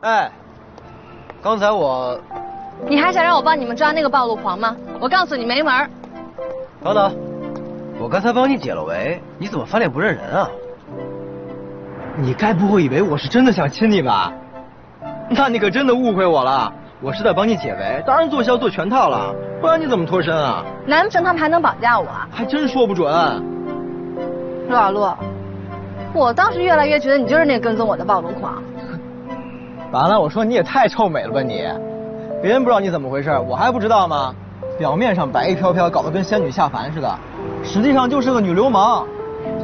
哎，刚才我……你还想让我帮你们抓那个暴露狂吗？我告诉你没门儿。等等，我刚才帮你解了围，你怎么翻脸不认人啊？你该不会以为我是真的想亲你吧？那你可真的误会我了。我是在帮你解围，当然做销做全套了，不然你怎么脱身啊？难不成他们还能绑架我？还真说不准。陆小璐，我倒是越来越觉得你就是那个跟踪我的暴露狂。完了，我说你也太臭美了吧你！别人不知道你怎么回事，我还不知道吗？表面上白衣飘飘，搞得跟仙女下凡似的，实际上就是个女流氓，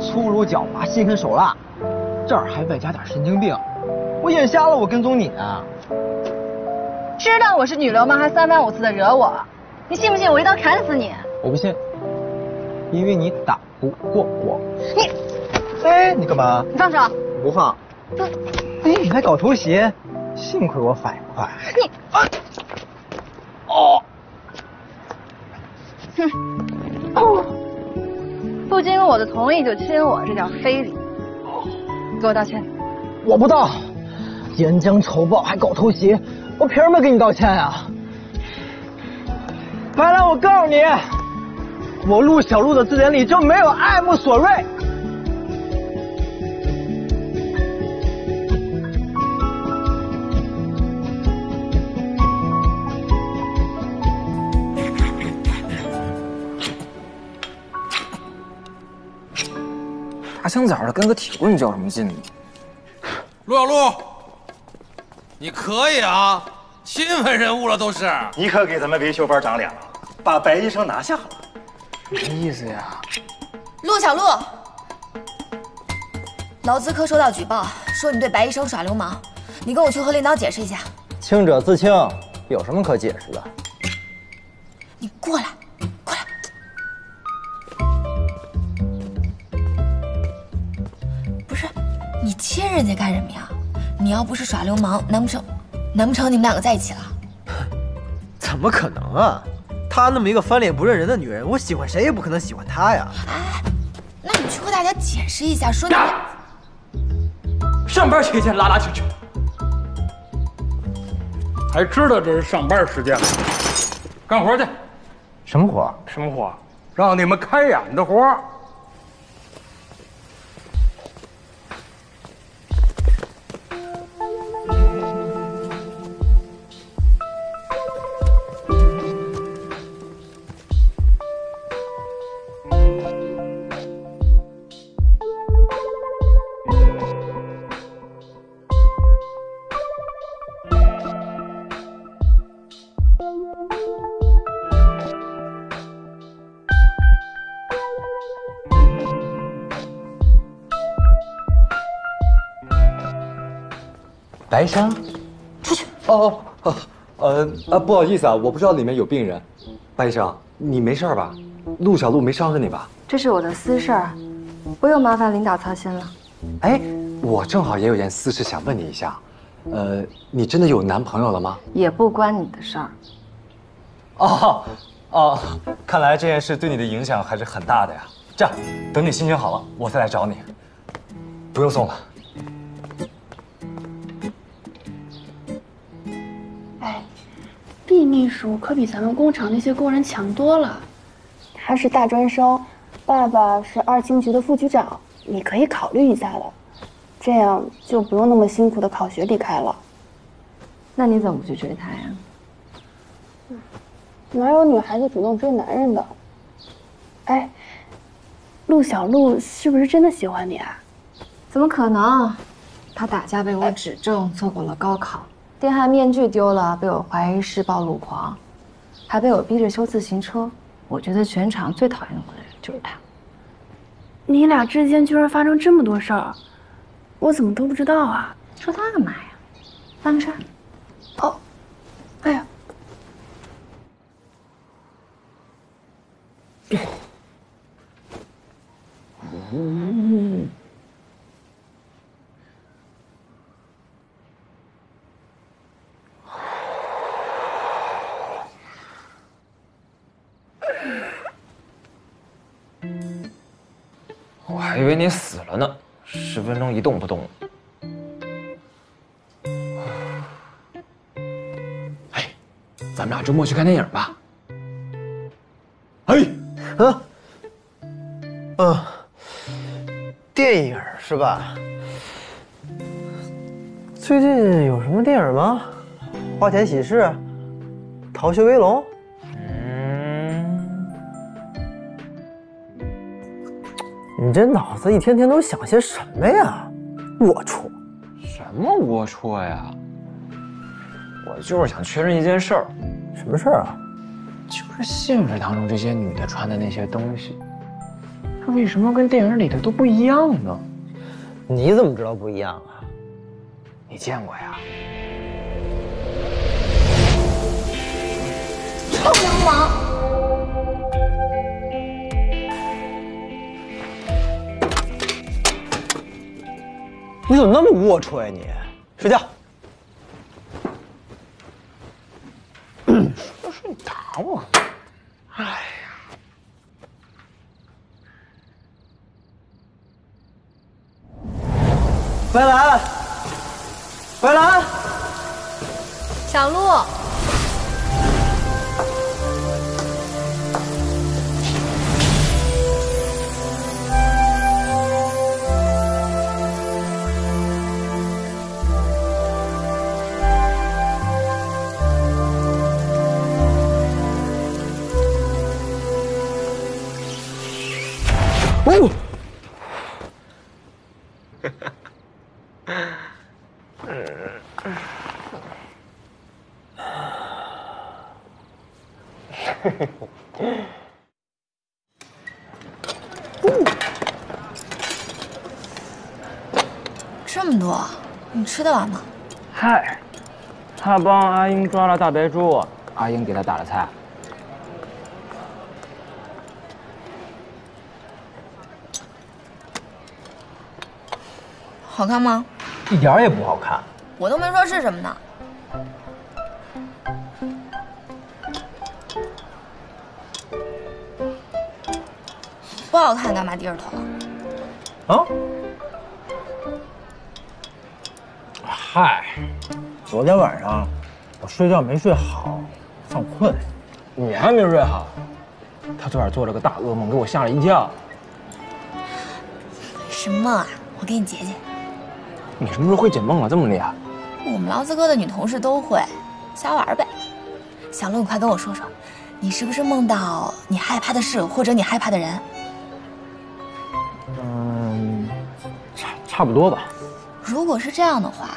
粗鲁狡猾，心狠手辣，这儿还外加点神经病。我眼瞎了，我跟踪你啊？知道我是女流氓，还三番五次的惹我，你信不信我一刀砍死你？我不信，因为你打不过我。你，哎，你干嘛？你放手！不放。哎，你还搞偷袭？幸亏我反应快。你，哦，哼，哦，不经过我的同意就亲我，这叫非礼。给我道歉。我不道，奸将仇报还搞偷袭。我凭什么给你道歉呀？白兰，我告诉你，我陆小璐的字典里就没有爱慕索瑞。大枪子的跟个铁棍较什么劲呢？陆小璐。你可以啊，新闻人物了都是。你可给咱们维修班长脸了，把白医生拿下了。什么意思呀。陆小璐，劳资科收到举报，说你对白医生耍流氓，你跟我去和领导解释一下。清者自清，有什么可解释的？你，过来。你亲人家干什么呀？你要不是耍流氓，难不成，难不成你们两个在一起了？怎么可能啊！她那么一个翻脸不认人的女人，我喜欢谁也不可能喜欢她呀。哎，那你去和大家解释一下，说你上班期间拉拉扯扯，还知道这是上班时间了，干活去。什么活？什么活？让你们开眼的活。白伤，出去。哦哦呃啊，不好意思啊，我不知道里面有病人。白医生，你没事吧？陆小璐没伤着你吧？这是我的私事儿，不用麻烦领导操心了。哎，我正好也有件私事想问你一下，呃，你真的有男朋友了吗？也不关你的事儿。哦哦，看来这件事对你的影响还是很大的呀。这样，等你心情好了，我再来找你。不用送了。秘书可比咱们工厂那些工人强多了，他是大专生，爸爸是二轻局的副局长，你可以考虑一下的，这样就不用那么辛苦的考学离开了。那你怎么不去追他呀？哪有女孩子主动追男人的？哎，陆小璐是不是真的喜欢你啊？怎么可能？他打架被我指证，错过了高考。电焊面具丢了，被我怀疑是暴露狂，还被我逼着修自行车。我觉得全场最讨厌我的人就是他。你俩之间居然发生这么多事儿，我怎么都不知道啊？说他干嘛呀？办个事儿。哦，哎呀。我一动不动。哎，咱们俩周末去看电影吧。哎，嗯嗯，电影是吧？最近有什么电影吗？《花田喜事》《逃学威龙》。你这脑子一天天都想些什么呀？龌龊！什么龌龊呀？我就是想确认一件事儿。什么事儿啊？就是现实当中这些女的穿的那些东西，它为什么跟电影里的都不一样呢？你怎么知道不一样啊？你见过呀？臭流氓！你怎么那么龌龊呀你？睡觉。说说你打我！哎呀！白兰，白兰，小鹿，哦，这么多，你吃得完吗？嗨，他帮阿英抓了大白猪，阿英给他打了菜。好看吗？一点儿也不好看。我都没说是什么呢。不好看干嘛低着头？啊？嗨，昨天晚上我睡觉没睡好，犯困。你还没睡好？他昨晚做了个大噩梦，给我吓了一跳。什么啊？我给你解解。你什么时候会解梦了？这么厉害？我们劳资哥的女同事都会，瞎玩呗。小鹿，你快跟我说说，你是不是梦到你害怕的事或者你害怕的人？嗯，差差不多吧。如果是这样的话，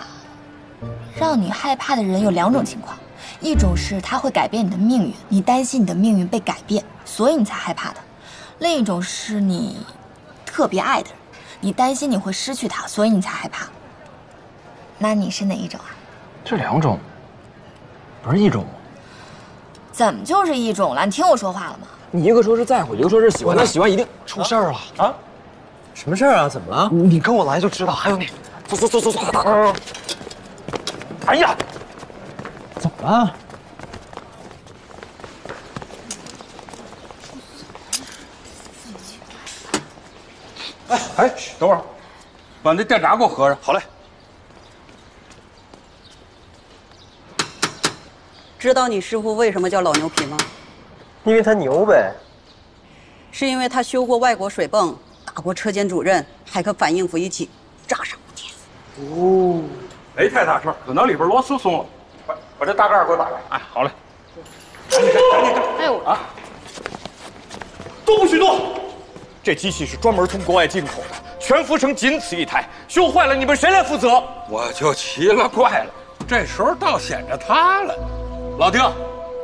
让你害怕的人有两种情况，一种是他会改变你的命运，你担心你的命运被改变，所以你才害怕的；另一种是你特别爱的人，你担心你会失去他，所以你才害怕。那你是哪一种啊？这两种不是一种吗？怎么就是一种了？你听我说话了吗？你一个说是在乎，一个说是喜欢，那喜欢一定出事儿了啊！什么事儿啊？怎么了？你跟我来就知道。还有你，走走走走走。哎呀，怎么了？哎哎，等会儿，把那电闸给我合上。好嘞。知道你师傅为什么叫老牛皮吗？因为他牛呗。是因为他修过外国水泵，打过车间主任，还可反应服一起，炸上过天。哦，没太大事儿，可能里边螺丝松了。把把这大盖给我打开。哎，好嘞。赶紧干，赶紧干！哎呦啊！都不许动！这机器是专门从国外进口的，全福城仅此一台，修坏了你们谁来负责？我就奇了怪了，这时候倒显着他了。老丁，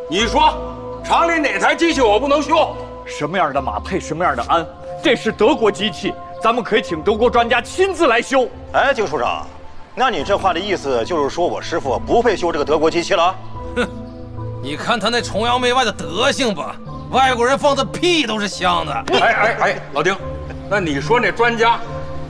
你说厂里哪台机器我不能修？什么样的马配什么样的鞍？这是德国机器，咱们可以请德国专家亲自来修。哎，金处长，那你这话的意思就是说我师傅不配修这个德国机器了？哼，你看他那崇洋媚外的德行吧，外国人放的屁都是香的。哎哎哎，老丁，那你说那专家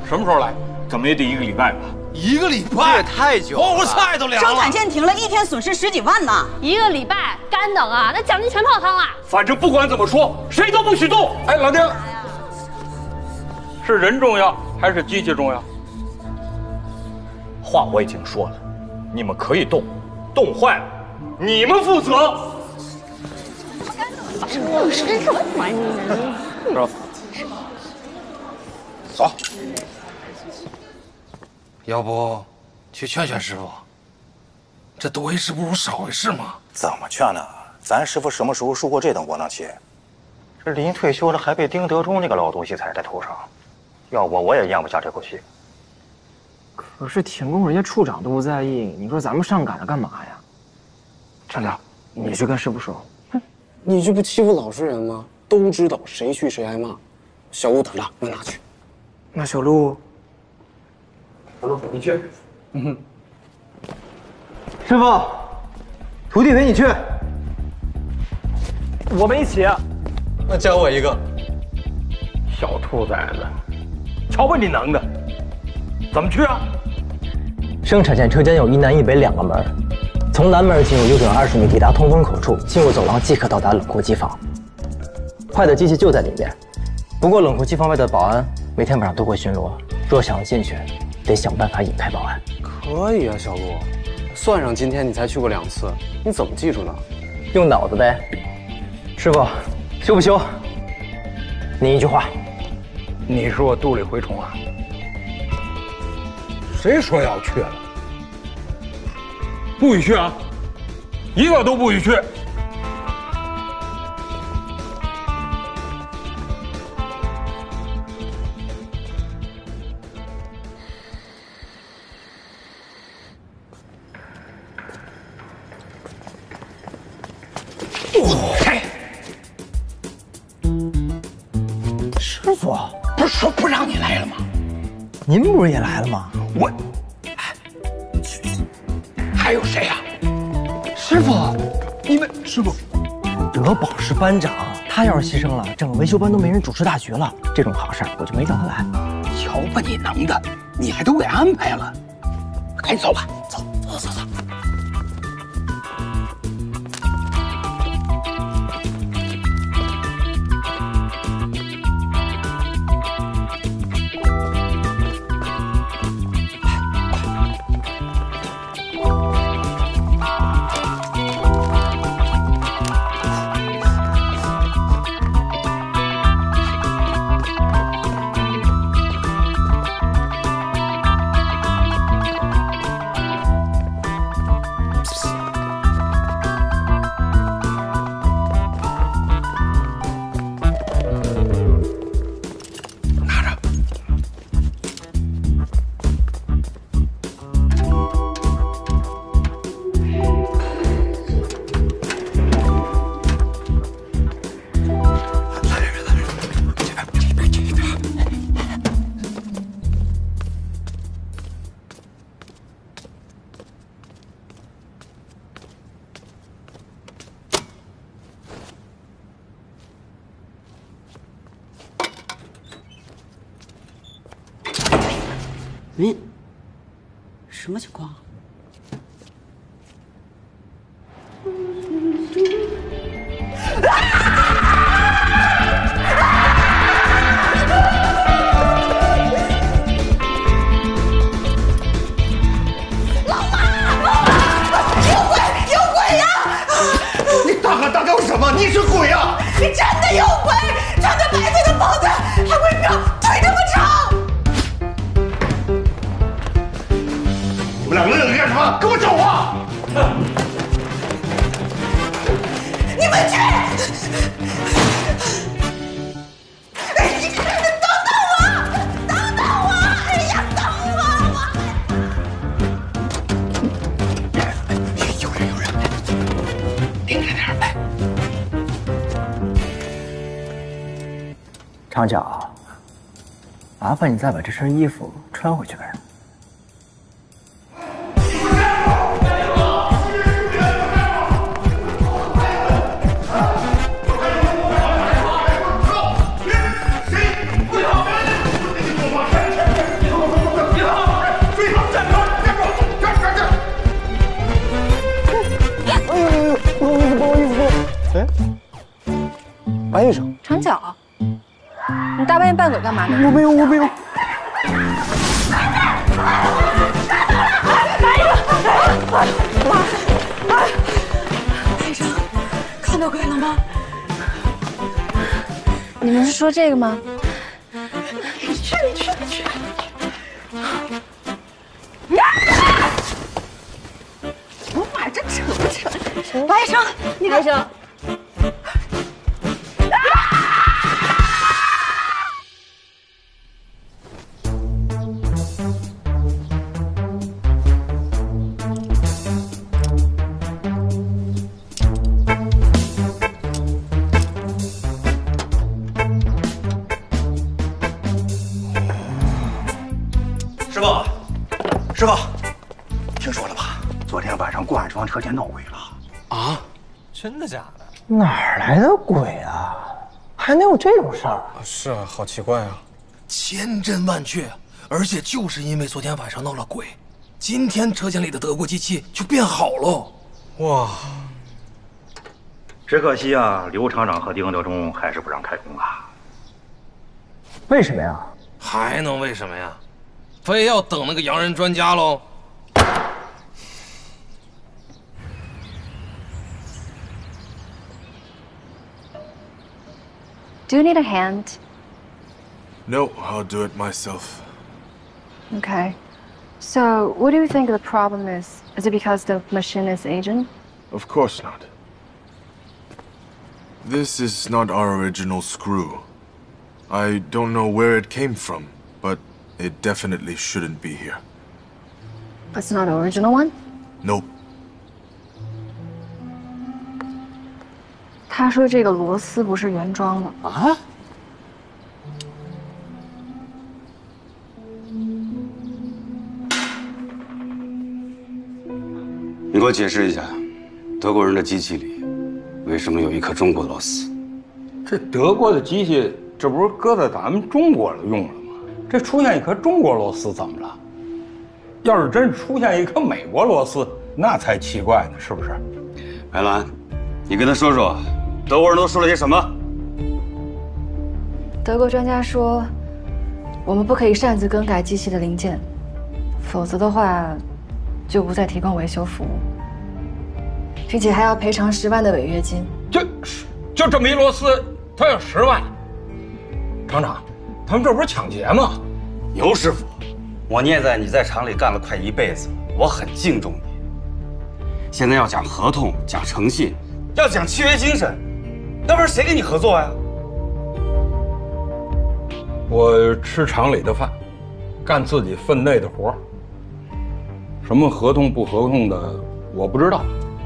什么时候来？怎么也得一个礼拜吧。一个礼拜这也太久了，包括菜都凉了。生产线停了一天，损失十几万呢。一个礼拜干等啊，那奖金全泡汤了。反正不管怎么说，谁都不许动。哎，老丁，是人重要还是机器重要？话我已经说了，你们可以动，动坏了，你们负责。我是这么烦人。走。走。要不去劝劝师傅？这多一事不如少一事嘛。怎么劝呢？咱师傅什么时候受过这等窝囊气？这临退休了还被丁德忠那个老东西踩在头上，要我我也咽不下这口气。可是停工人家处长都不在意，你说咱们上赶着干嘛呀？程角，你去跟师傅说。你这不欺负老实人吗？都知道谁去谁挨骂。小路等着，我拿去。那小路，你去。嗯哼。师傅，徒弟陪你去。我们一起。那加我一个。小兔崽子，瞧把你能的！怎么去啊？生产线车间有一南一北两个门，从南门进入，右转二十米抵达通风口处，进入走廊即可到达冷库机房。坏的机器就在里面，不过冷库机房外的保安每天晚上都会巡逻，若想要进去，得想办法引开保安。可以啊，小陆，算上今天你才去过两次，你怎么记住的？用脑子呗。师傅，修不修？你一句话。你是我肚里蛔虫啊！谁说要去了？不许去啊！一个都不许去！不是也来了吗？我，还有谁呀？师傅，你们师傅，德宝是班长，他要是牺牲了，整个维修班都没人主持大局了。这种好事我就没叫他来。瞧把你能的，你还都给安排了，赶紧走吧，麻烦你再把这身衣服穿回去呗。不好意思，不好意思。哎，白医生，长脚，你大半夜扮鬼干嘛呢？我没有，我没有。ok 了吗？你们是说这个吗？你去你去你去。啊！呀什这扯不扯。白医生你来生。这种事儿？是啊，好奇怪啊！千真万确，而且就是因为昨天晚上闹了鬼，今天车间里的德国机器就变好喽。哇！只可惜啊，刘厂长和丁德忠还是不让开工啊。为什么呀？还能为什么呀？非要等那个洋人专家喽？Do you need a hand? No, I'll do it myself. Okay. So, what do you think the problem is? Is it because the machine is aging? Of course not. This is not our original screw. I don't know where it came from, but it definitely shouldn't be here. It's not the original one? Nope. 他说这个螺丝不是原装的啊？你给我解释一下，德国人的机器里为什么有一颗中国螺丝？这德国的机器，这不是搁在咱们中国用了吗？这出现一颗中国螺丝怎么了？要是真出现一颗美国螺丝，那才奇怪呢，是不是？白兰，你跟他说说，德国人都说了些什么？德国专家说，我们不可以擅自更改机器的零件，否则的话，就不再提供维修服务，并且还要赔偿十万的违约金。就就这么一螺丝，他要十万。厂长，他们这不是抢劫吗？牛师傅，我念在你在厂里干了快一辈子，我很敬重你。现在要讲合同，讲诚信，要讲契约精神，要不然谁跟你合作呀？我吃厂里的饭，干自己分内的活什么合同不合同的，我不知道，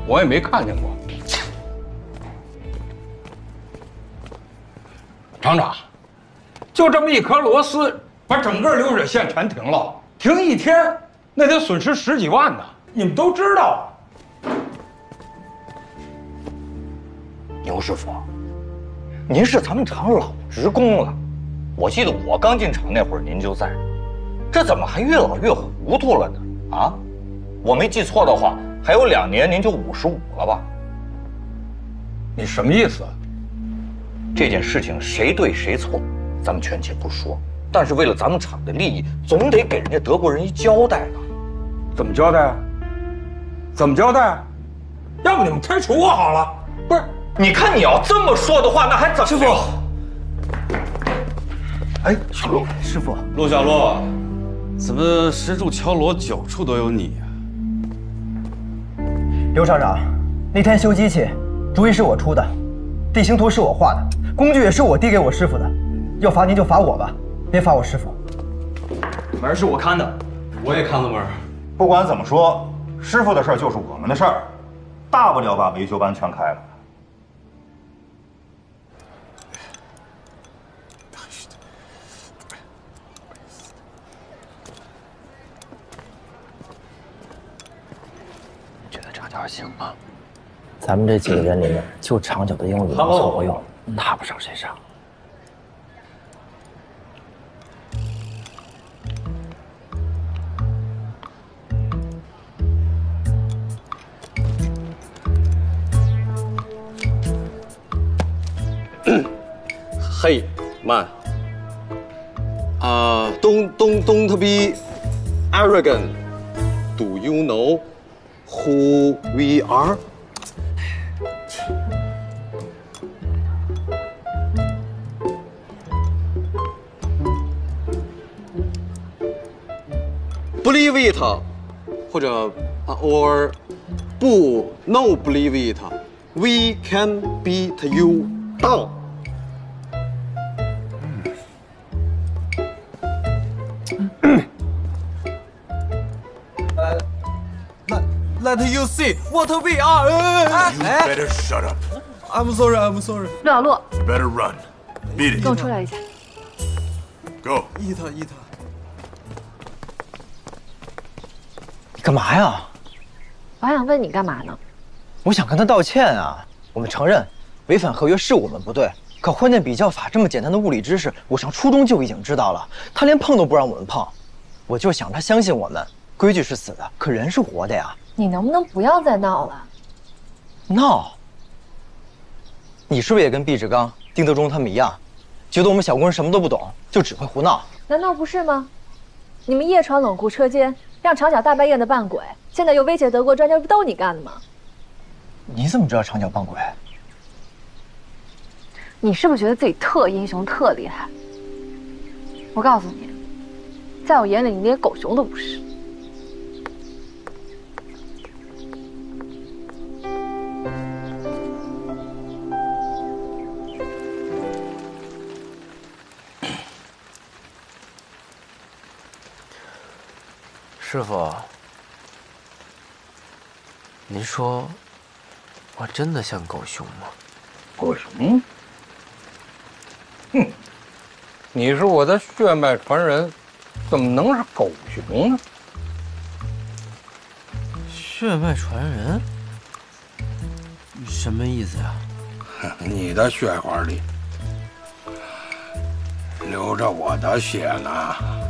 我也没看见过。厂长，就这么一颗螺丝，把整个流水线全停了，停一天，那得损失十几万呢。你们都知道。牛师傅，您是咱们厂老职工了，我记得我刚进厂那会儿您就在，这怎么还越老越糊涂了呢？啊，我没记错的话，还有两年您就五十五了吧？你什么意思？这件事情谁对谁错，咱们权且不说，但是为了咱们厂的利益，总得给人家德国人一交代吧？怎么交代啊？怎么交代啊？要不你们开除我好了？你看你要这么说的话，那还怎么？师傅，哎，小陆，师傅，陆小璐，怎么十处敲锣，九处都有你呀、刘厂长，那天修机器，主意是我出的，地形图是我画的，工具也是我递给我师傅的，要罚您就罚我吧，别罚我师傅。门是我看的，我也看了门。不管怎么说，师傅的事儿就是我们的事儿，大不了把维修班全开了。行吗？咱们这几个人里面，就长脚的英语能凑合用，他不上谁上。嘿，man，啊、don't don't don't be arrogant. Do you know who we are? Believe it, or no believe it. We can beat you down。Let you see what we are. You better shut up. I'm sorry, I'm sorry. 陆小璐，You better run. Beat 跟我出来一下。Go. 伊塔伊塔，你干嘛呀？我还想问你干嘛呢？我想跟他道歉啊！我们承认违反合约是我们不对，可换电比较法这么简单的物理知识，我上初中就已经知道了。他连碰都不让我们碰，我就想他相信我们。规矩是死的，可人是活的呀。你能不能不要再闹了？闹？你是不是也跟毕志刚、丁德忠他们一样，觉得我们小工人什么都不懂，就只会胡闹？难道不是吗？你们夜闯冷库车间，让厂长大半夜的扮鬼，现在又威胁德国专家，不都你干的吗？你怎么知道长脚扮鬼？你是不是觉得自己特英雄、特厉害？我告诉你，在我眼里，你连狗熊都不是。师傅，您说我真的像狗熊吗？狗熊？哼，你是我的血脉传人，怎么能是狗熊呢？血脉传人？什么意思呀？你的血管里流着我的血呢。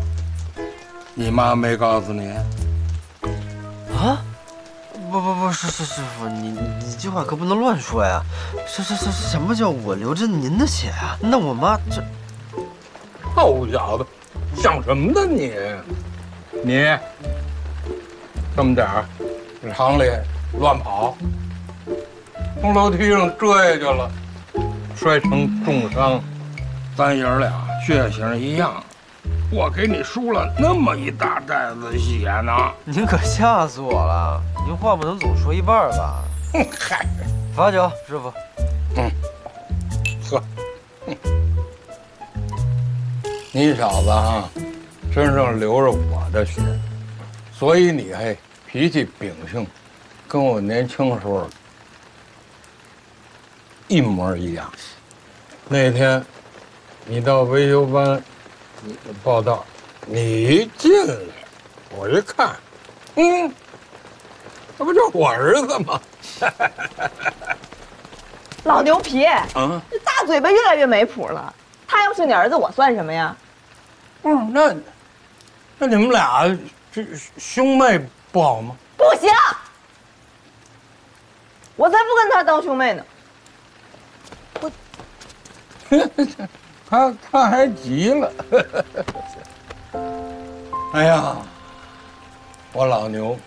你妈没告诉你？啊？不不不，是是师傅，你你你这话可不能乱说呀！什什什什么叫我流着您的血啊？那我妈这……臭小子，想什么呢你？你这么点儿，厂里乱跑，从楼梯上坠下去了，摔成重伤，咱爷儿俩血型一样。我给你输了那么一大袋子血呢！您可吓死我了！您话不能总说一半吧？嗨，罚酒，师傅。嗯，喝。你小子啊，身上流着我的血，所以你还脾气秉性，跟我年轻时候一模一样。那天你到维修班。报道，你一进来，我一看，嗯，这不就是我儿子吗？老牛皮，嗯，这大嘴巴越来越没谱了。他要是你儿子，我算什么呀？嗯，那那你们俩这兄妹不好吗？不行，我才不跟他当兄妹呢。我。他他还急了，哎呀，我老牛，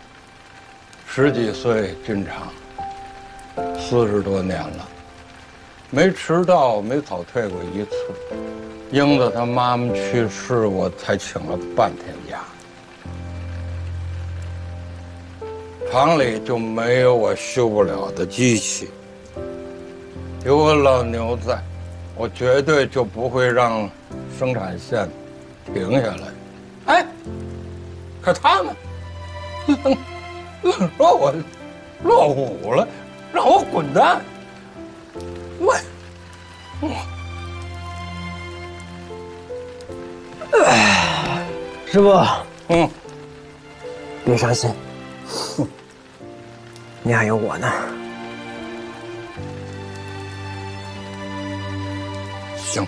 十几岁进厂，四十多年了，没迟到，没早退过一次。英子她妈妈去世，我才请了半天假。厂里就没有我修不了的机器，有我老牛在。我绝对就不会让生产线停下来。哎，可他们 愣说我落伍了，让我滚蛋。我，哎，师傅，嗯，别伤心，你还有我呢。行，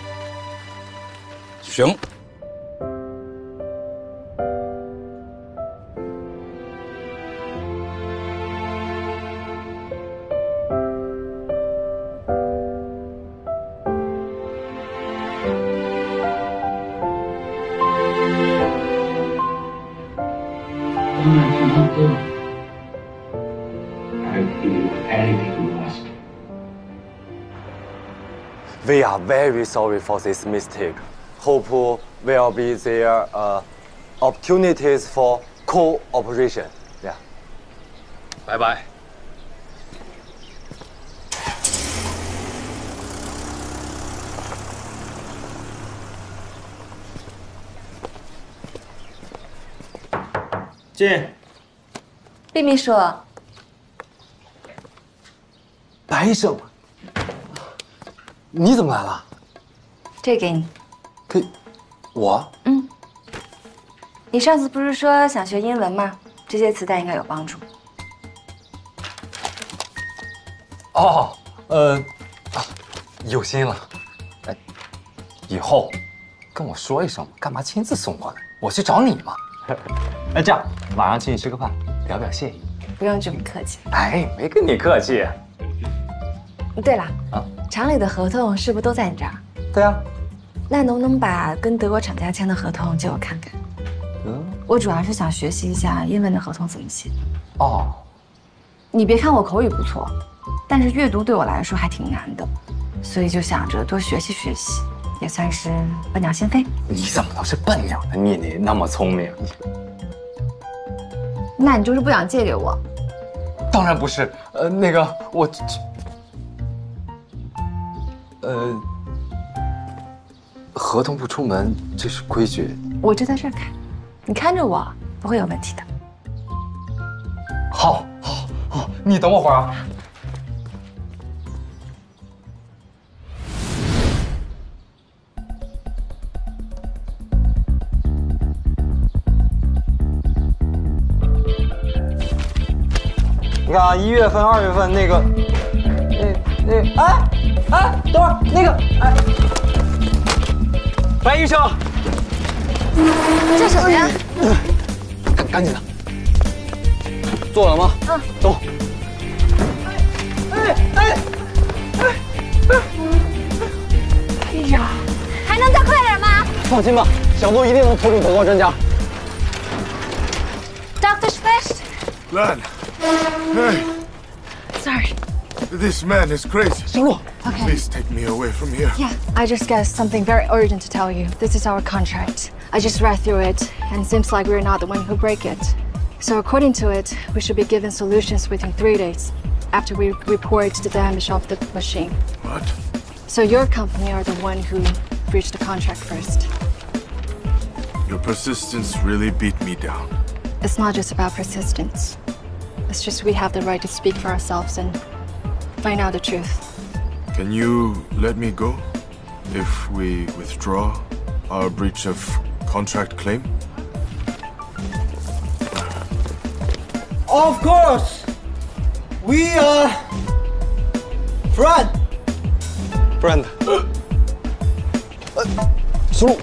行。very sorry for this mistake. Hope will be there uh, opportunities for cooperation. Yeah. 拜拜。进。毕秘书，白医生， 你怎么来了？这给你。给我？嗯。你上次不是说想学英文吗？这些磁带应该有帮助。哦，呃，啊，有心了。哎，以后跟我说一声，干嘛亲自送过来？我去找你嘛。哎，这样晚上请你吃个饭，表表谢意。不用这么客气。哎，没跟你客气。对了，啊，厂里的合同是不是都在你这儿？对啊。那能不能把跟德国厂家签的合同借我看看？嗯。我主要是想学习一下英文的合同怎么写。哦。你别看我口语不错，但是阅读对我来说还挺难的，所以就想着多学习学习，也算是笨鸟先飞。你怎么能是笨鸟呢？你你那么聪明。那你就是不想借给我？当然不是。呃，那个我，呃，合同不出门，这是规矩。我就在这儿看，你看着我，不会有问题的。好，好，好，你等我会儿啊。你看啊，一月份、二月份那个，哎哎，等会儿那个哎，白医生，这什么呀？赶赶紧的，做了吗？嗯，走。哎哎哎哎！哎呀，还能再快点吗放心吧，小杜一定能拖住头号专家。？Doctor。Lan, hey, Sorry. This man is crazy. Okay. Please take me away from here. Yeah, I just got something very urgent to tell you. This is our contract. I just read through it, and it seems like we're not the one who break it. So according to it, we should be given solutions within three days after we report the damage of the machine. What? So your company are the one who breached the contract first. Your persistence really beat me down. It's not just about persistence. It's just we have the right to speak for ourselves and find out the truth. Can you let me go if we withdraw our breach of contract claim? Of course, we are friend. Friend，苏路，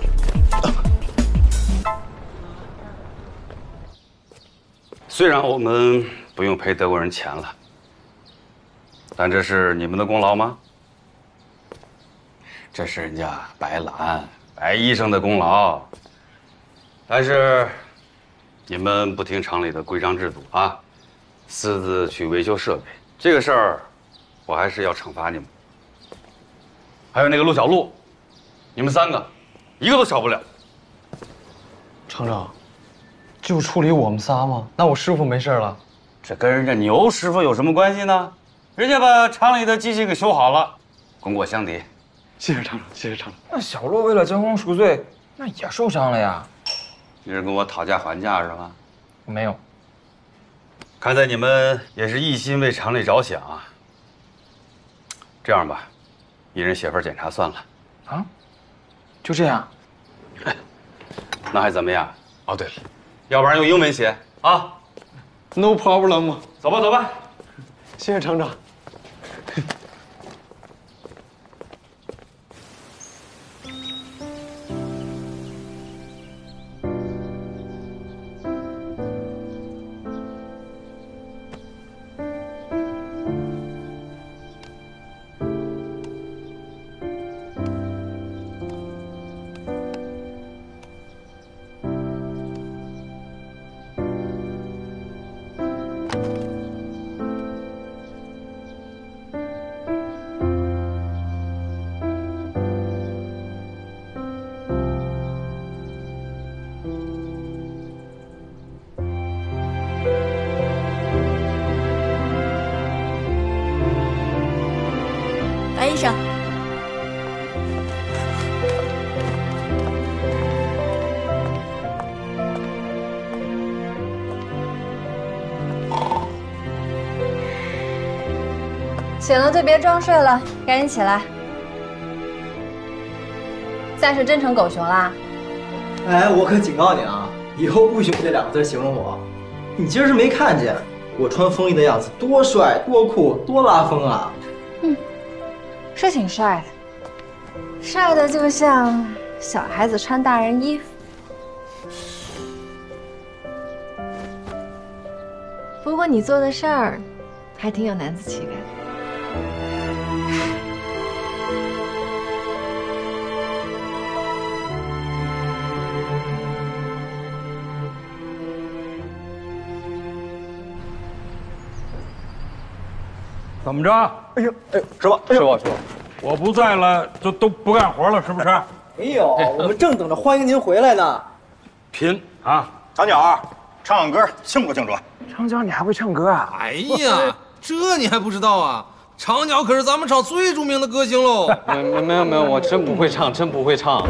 虽然我们不用赔德国人钱了， 但这是你们的功劳吗？这是人家白兰白医生的功劳。但是你们不听厂里的规章制度啊，私自去维修设备，这个事儿我还是要惩罚你们。还有那个陆小璐，你们三个一个都少不了。厂长，就处理我们仨吗？那我师傅没事了。这跟人家牛师傅有什么关系呢？人家把厂里的机器给修好了，功过相抵。谢谢厂长，谢谢厂长。那小洛为了将功赎罪，那也受伤了呀。你是跟我讨价还价是吗？没有。看在你们也是一心为厂里着想啊。这样吧，一人写份检查算了。啊？就这样？那还怎么样？哦，对了，要不然用英文写啊。No problem。走吧，走吧。谢谢厂长。醒了就别装睡了，赶紧起来。再是真成狗熊啦？哎，我可警告你啊，以后不许用这两个字形容我。你今儿是没看见我穿风衣的样子多帅、多酷、多拉风啊！嗯是挺帅的，帅的就像小孩子穿大人衣服。不过你做的事儿还挺有男子气概的。怎么着？哎呦哎呦，师傅师傅师傅，我不在了，就都不干活了，是不是？没有，我们正等着欢迎您回来呢。拼啊！长脚，唱歌庆祝庆祝。长脚，你还会唱歌啊？哎呀，这你还不知道啊？长脚可是咱们厂最著名的歌星喽。没没没有没有，我真不会唱，真不会唱。